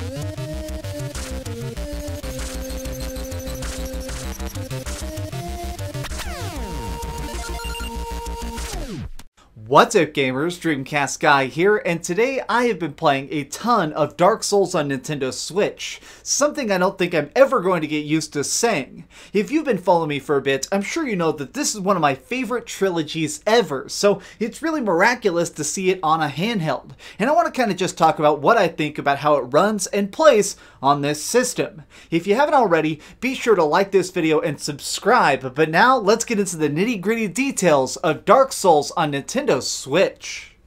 Thank you. What's up gamers, Dreamcast Guy here, and today I have been playing a ton of Dark Souls on Nintendo Switch, something I don't think I'm ever going to get used to saying. If you've been following me for a bit, I'm sure you know that this is one of my favorite trilogies ever, so it's really miraculous to see it on a handheld. And I want to kind of just talk about what I think about how it runs and plays on this system. If you haven't already, be sure to like this video and subscribe, but now let's get into the nitty gritty details of Dark Souls on Nintendo A switch.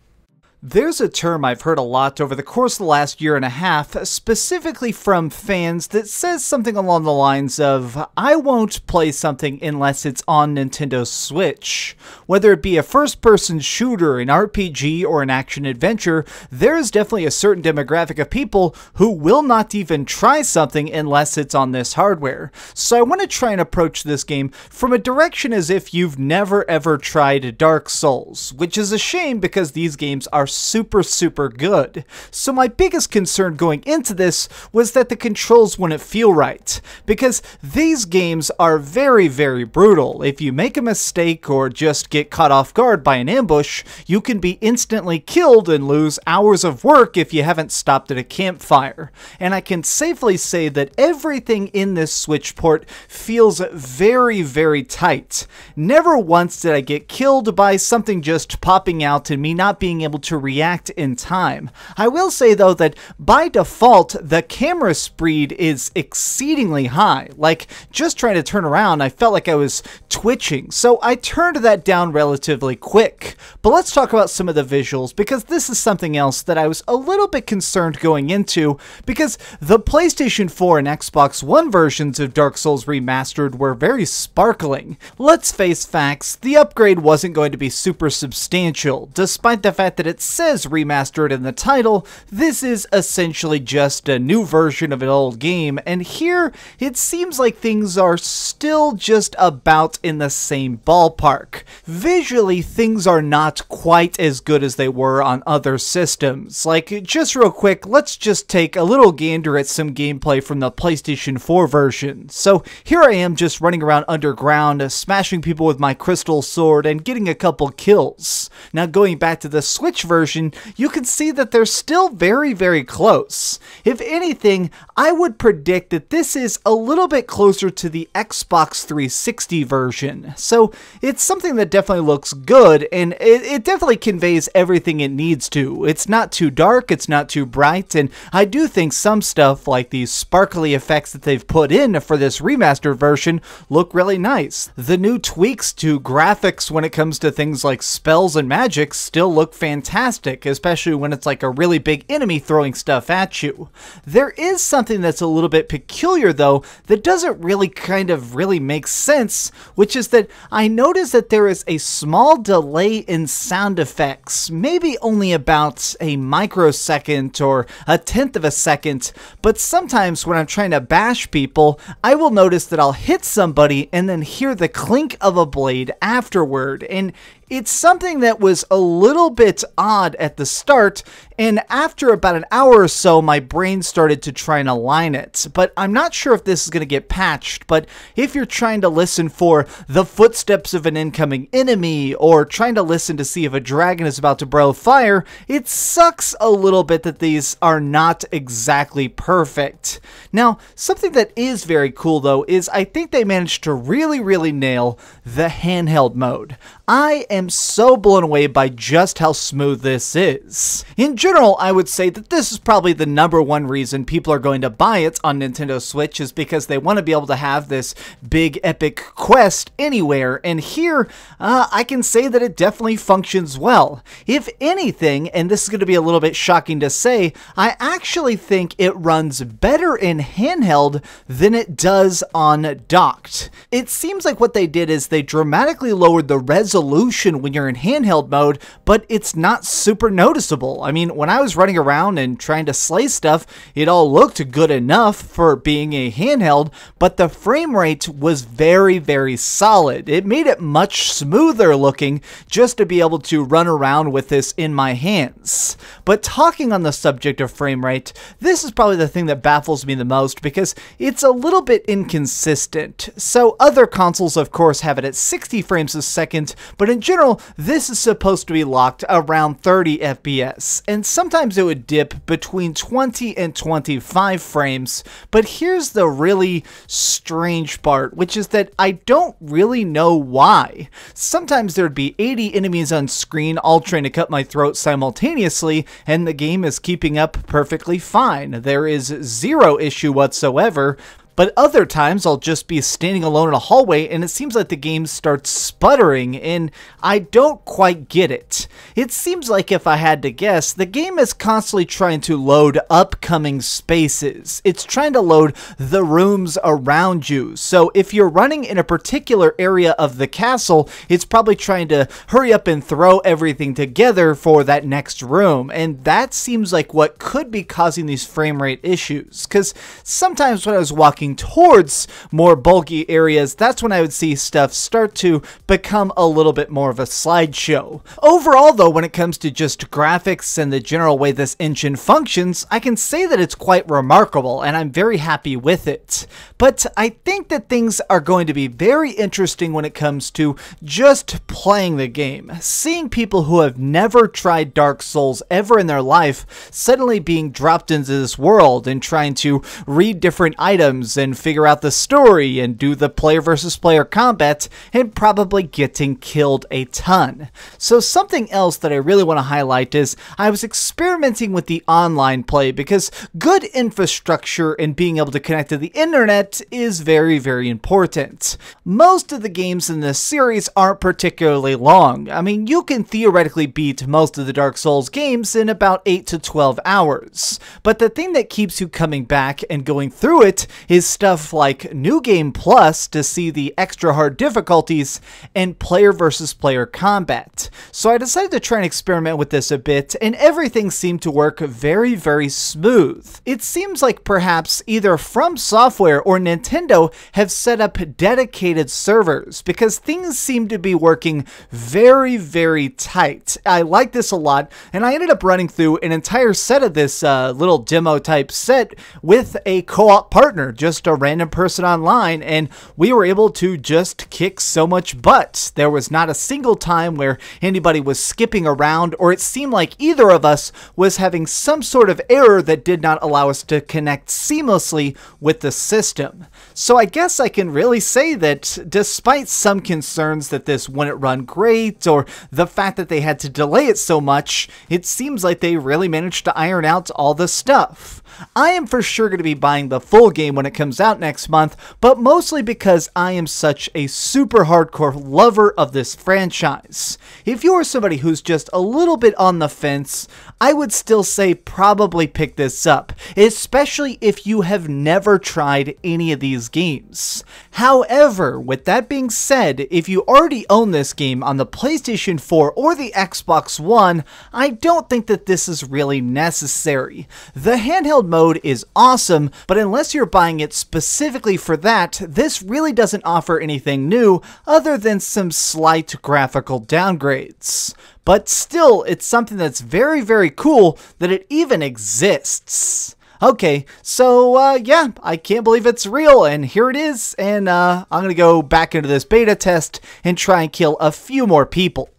There's a term I've heard a lot over the course of the last year and a half, specifically from fans, that says something along the lines of, I won't play something unless it's on Nintendo Switch. Whether it be a first person shooter, an RPG, or an action adventure, there is definitely a certain demographic of people who will not even try something unless it's on this hardware. So I want to try and approach this game from a direction as if you've never ever tried Dark Souls, which is a shame because these games are super, super good. So my biggest concern going into this was that the controls wouldn't feel right, because these games are very, very brutal. If you make a mistake or just get caught off guard by an ambush, you can be instantly killed and lose hours of work if you haven't stopped at a campfire. And I can safely say that everything in this Switch port feels very, very tight. Never once did I get killed by something just popping out and me not being able to react in time. I will say though that by default, the camera speed is exceedingly high. Like just trying to turn around, I felt like I was twitching. So I turned that down relatively quick. But let's talk about some of the visuals because this is something else that I was a little bit concerned going into because the PlayStation 4 and Xbox One versions of Dark Souls Remastered were very sparkling. Let's face facts, the upgrade wasn't going to be super substantial, despite the fact that it says remastered in the title, this is essentially just a new version of an old game, and here it seems like things are still just about in the same ballpark. Visually, things are not quite as good as they were on other systems. Like, just real quick, let's just take a little gander at some gameplay from the PlayStation 4 version. So, here I am just running around underground, smashing people with my crystal sword, and getting a couple kills. Now, going back to the Switch version, you can see that they're still very, very close. If anything, I would predict that this is a little bit closer to the Xbox 360 version. So it's something that definitely looks good, and it, it definitely conveys everything it needs to. It's not too dark, it's not too bright, and I do think some stuff like these sparkly effects that they've put in for this remastered version look really nice. The new tweaks to graphics when it comes to things like spells and magic still look fantastic, especially when it's like a really big enemy throwing stuff at you. There is something that's a little bit peculiar though that doesn't really kind of really make sense, which is that I noticed that there is a small delay in sound effects, maybe only about a microsecond or a tenth of a second, but sometimes when I'm trying to bash people, I will notice that I'll hit somebody and then hear the clink of a blade afterward, and it's something that was a little bit odd at the start, and after about an hour or so, my brain started to try and align it. But I'm not sure if this is going to get patched, but if you're trying to listen for the footsteps of an incoming enemy, or trying to listen to see if a dragon is about to blow fire, it sucks a little bit that these are not exactly perfect. Now, something that is very cool though is I think they managed to really, really nail the handheld mode. I am so blown away by just how smooth this is. In general, I would say that this is probably the number one reason people are going to buy it on Nintendo Switch is because they want to be able to have this big epic quest anywhere, and here, uh, I can say that it definitely functions well. If anything, and this is going to be a little bit shocking to say, I actually think it runs better in handheld than it does on docked. It seems like what they did is they dramatically lowered the resolution resolution when you're in handheld mode, but it's not super noticeable. I mean, when I was running around and trying to slay stuff, it all looked good enough for being a handheld, but the frame rate was very, very solid. It made it much smoother looking just to be able to run around with this in my hands. But talking on the subject of frame rate, this is probably the thing that baffles me the most because it's a little bit inconsistent. So other consoles of course have it at 60 frames a second, but in general this is supposed to be locked around 30 FPS, and sometimes it would dip between 20 and 25 frames, but here's the really strange part, which is that I don't really know why. Sometimes there'd be 80 enemies on screen all trying to cut my throat simultaneously, and the game is keeping up perfectly fine. There is zero issue whatsoever, but other times I'll just be standing alone in a hallway and it seems like the game starts sputtering and I don't quite get it. It seems like if I had to guess, the game is constantly trying to load upcoming spaces. It's trying to load the rooms around you. So if you're running in a particular area of the castle, it's probably trying to hurry up and throw everything together for that next room. And that seems like what could be causing these frame rate issues. Because sometimes when I was walking walking towards more bulky areas, that's when I would see stuff start to become a little bit more of a slideshow. Overall, though, when it comes to just graphics and the general way this engine functions, I can say that it's quite remarkable, and I'm very happy with it. But I think that things are going to be very interesting when it comes to just playing the game. Seeing people who have never tried Dark Souls ever in their life suddenly being dropped into this world and trying to read different items and figure out the story and do the player versus player combat and probably getting killed a ton. So something else that I really want to highlight is I was experimenting with the online play because good infrastructure and being able to connect to the internet is very, very important. Most of the games in this series aren't particularly long. I mean, you can theoretically beat most of the Dark Souls games in about 8 to 12 hours. But the thing that keeps you coming back and going through it is is stuff like New Game Plus to see the extra hard difficulties and player versus player combat. So I decided to try and experiment with this a bit, and everything seemed to work very, very smooth. It seems like perhaps either From Software or Nintendo have set up dedicated servers because things seem to be working very, very tight. I like this a lot, and I ended up running through an entire set of this uh, little demo type set with a co-op partner just just a random person online, and we were able to just kick so much butt. There was not a single time where anybody was skipping around, or it seemed like either of us was having some sort of error that did not allow us to connect seamlessly with the system. So I guess I can really say that despite some concerns that this wouldn't run great, or the fact that they had to delay it so much, it seems like they really managed to iron out all the stuff. I am for sure going to be buying the full game when it comes out next month, but mostly because I am such a super hardcore lover of this franchise. If you are somebody who's just a little bit on the fence, I would still say probably pick this up, especially if you have never tried any of these games. However, with that being said, if you already own this game on the PlayStation 4 or the Xbox One, I don't think that this is really necessary. The handheld mode is awesome, but unless you're buying it specifically for that, this really doesn't offer anything new other than some slight graphical downgrades. But still, it's something that's very, very cool that it even exists. Okay, so uh, yeah, I can't believe it's real, and here it is, and uh, I'm gonna go back into this beta test and try and kill a few more people.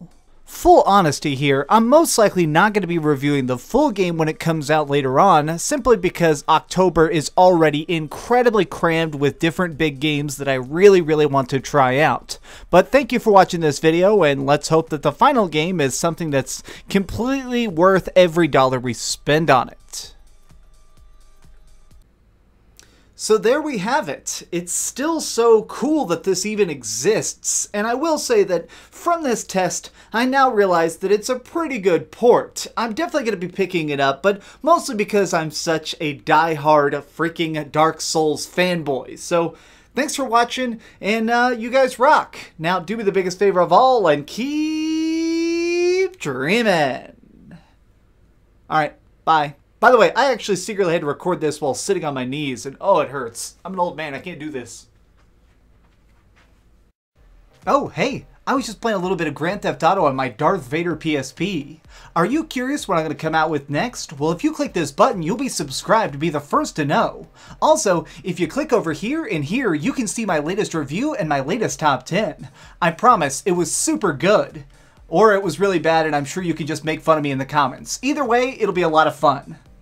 Full honesty here, I'm most likely not going to be reviewing the full game when it comes out later on, simply because October is already incredibly crammed with different big games that I really, really want to try out. But thank you for watching this video, and let's hope that the final game is something that's completely worth every dollar we spend on it. So there we have it. It's still so cool that this even exists, and I will say that from this test, I now realize that it's a pretty good port. I'm definitely going to be picking it up, but mostly because I'm such a die-hard freaking Dark Souls fanboy. So thanks for watching, and uh, you guys rock. Now do me the biggest favor of all and keep dreaming. Alright, bye. By the way, I actually secretly had to record this while sitting on my knees, and oh, it hurts. I'm an old man, I can't do this. Oh, hey, I was just playing a little bit of Grand Theft Auto on my Darth Vader PSP. Are you curious what I'm going to come out with next? Well, if you click this button, you'll be subscribed to be the first to know. Also, if you click over here and here, you can see my latest review and my latest top 10. I promise, it was super good. Or it was really bad and I'm sure you can just make fun of me in the comments. Either way, it'll be a lot of fun.